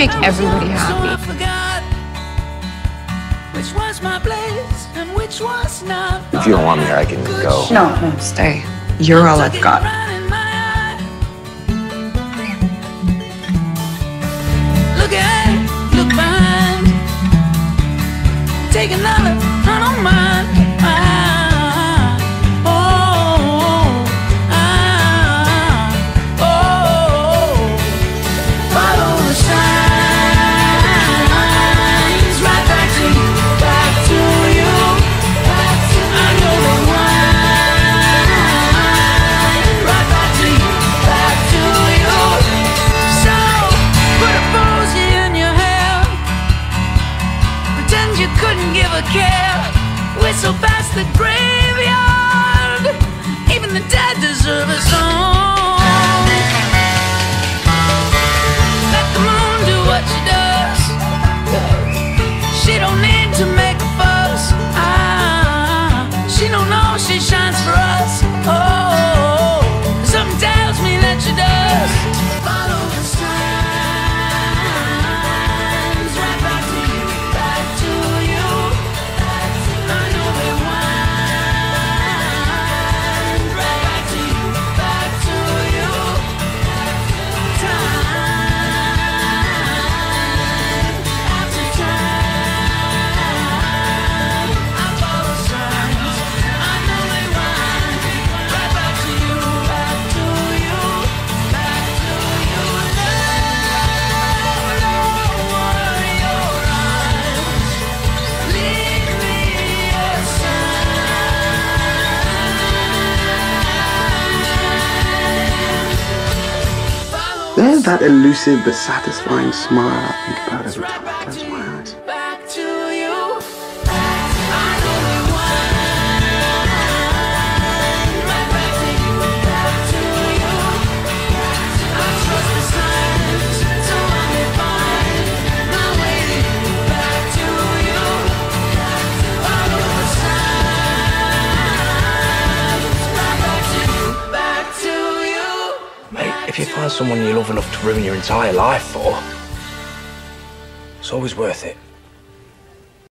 make everybody happy. If you don't want me here, I can go. No, no, stay. You're all I've got. Look ahead, look behind. Take another, I don't mind. Whistle past the graveyard, even the dead deserve a song. There's that elusive but satisfying smile I think about every time I close my eyes. If you find someone you love enough to ruin your entire life for, it's always worth it.